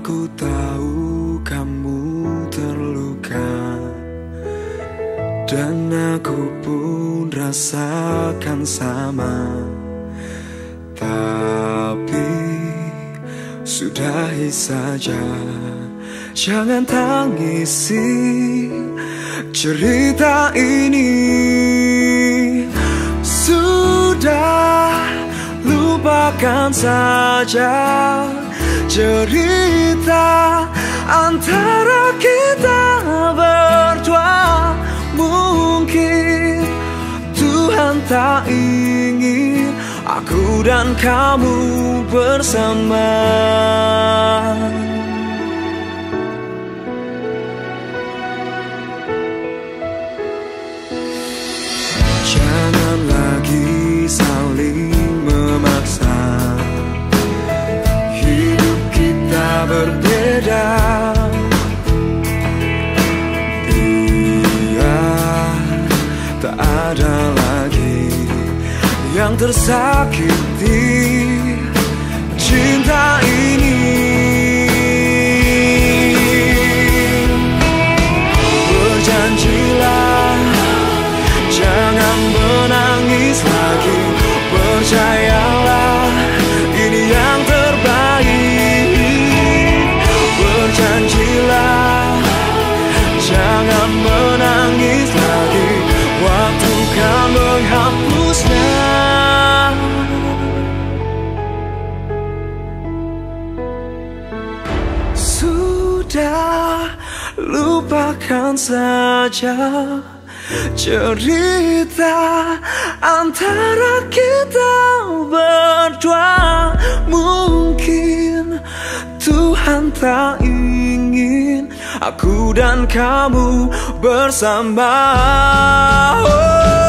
Aku tahu kamu terluka Dan aku pun rasakan sama. Tapi sudahi saja Jangan tangisi cerita ini. Sudah lupakan saja cerita antara kita berdua. Mungkin Tuhan tak ingin aku dan kamu bersama berbeda. Biar tak ada lagi yang tersakiti. Cinta Sudah lupakan saja Cerita antara kita berdua. Mungkin Tuhan tak ingin Aku dan kamu bersama. Oh.